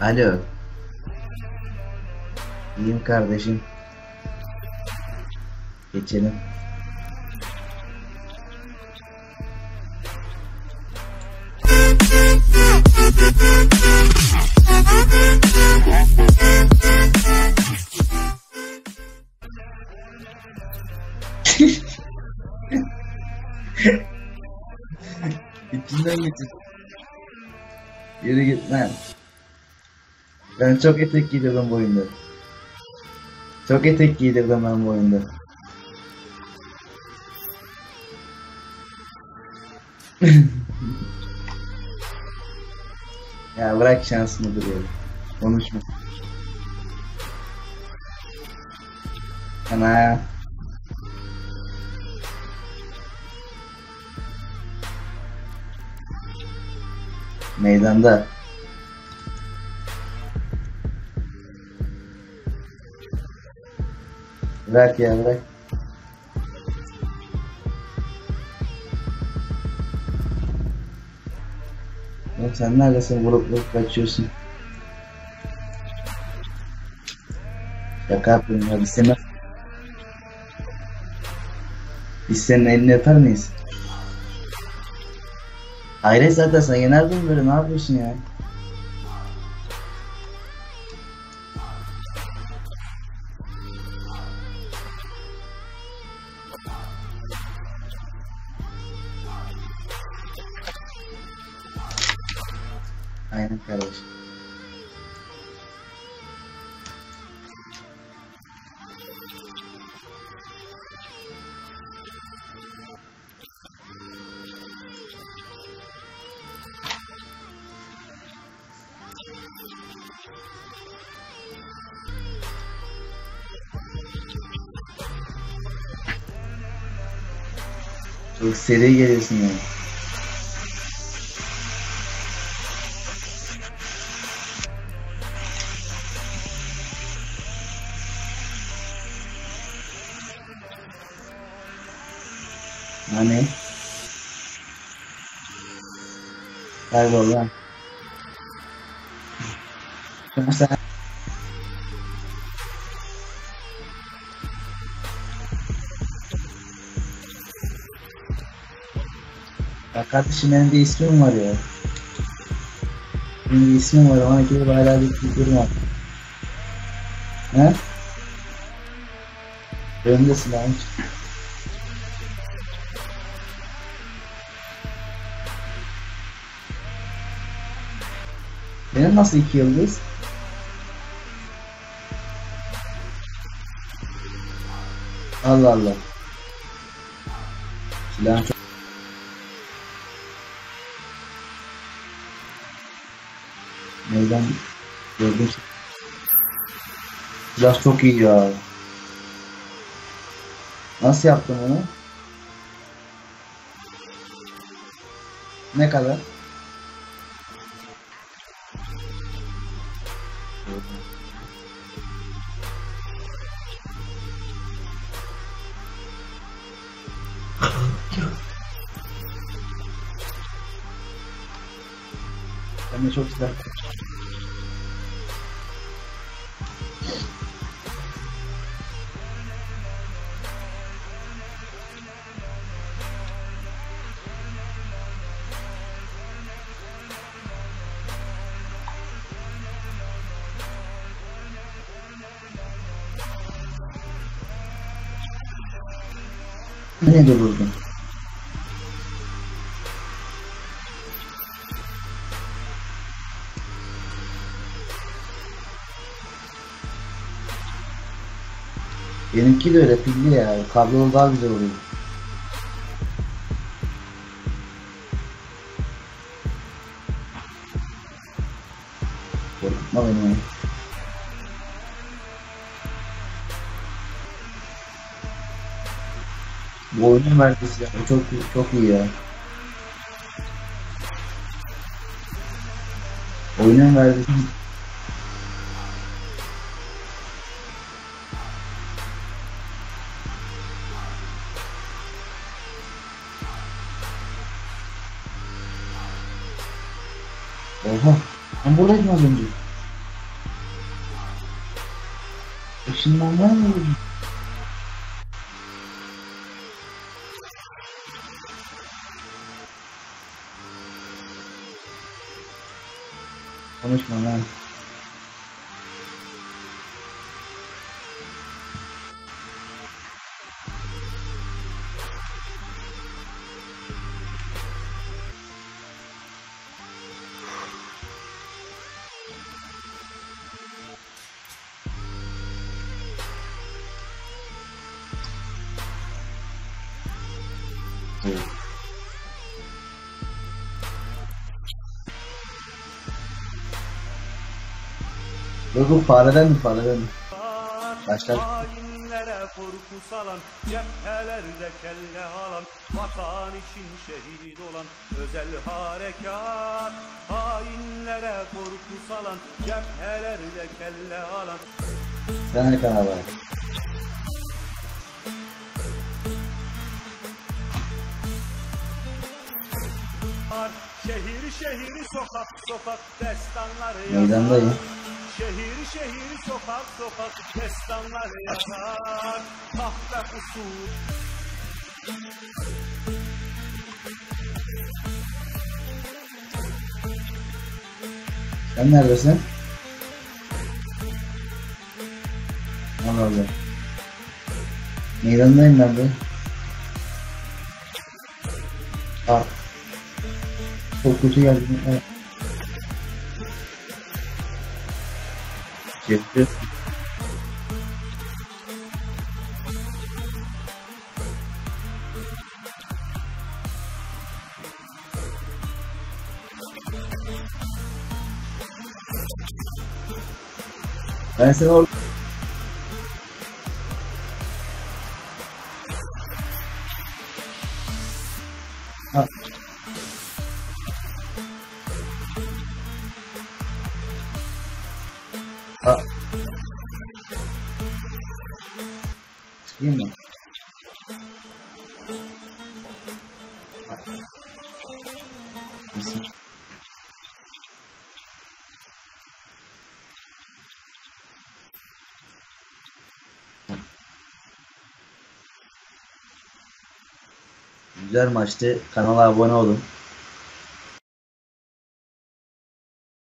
Alo. İyiyim kardeşim. Geçelim. İçinden geçir. Yürü git lan. Ben çok etek giydirdim bu oyunda. Çok etek giydirdim ben bu oyunda. ya bırak şansımı duruyor. Konuşma. Ana. Meydanda. Bırak ya bırak. Oğlum sen neredesin vurup vurup kaçıyorsun? Şaka yapıyorum ya biz senin... Biz senin elini öper miyiz? Hayret zaten sen genelde böyle ne yapıyorsun ya? Aynen kardeşim. Çok seri geliyorsun ya. Hani? Kaybol lan. Sen... kardeşim benim bir ismim var ya. Benim bir ismim var ona girip hala bir figürüm var. He? Benim de. Benim nasıl iki yıldız? Allah Allah. Silahım çok... Neyden gördüm? Silah çok iyi ya. Nasıl yaptın onu? Ne kadar? Ben de çok silah. Ne dururdun? Benimki de öyle pilli ya. Kablolu daha güzel oluyor. Korkutma beni ya. Bu oyunun verdiği silah çok çok iyi ya. Oyunun verdiği Ben buradaydım az önce. Işınlanma mı oldu? Konuşma lan. Evet. Yok bu fareden mi fareden mi? Başlar. Hainlere korku salan, cephelerde kelle alan, vatan için şehit olan özel harekat. Hainlere korku salan, cephelerde kelle alan, Ben Erkan abi. Şehir sokak sokak destanlar Meydandayım. yazar. Şehir şehir sokak sokak destanlar yazar. Tahta kusur Sen neredesin? Allah Allah. Meydandayım ben de. Aa. Çok kötü geldi. Evet. Cepte. Ben seni or Ha. Nasıl? Güzel maçtı. Kanala abone olun.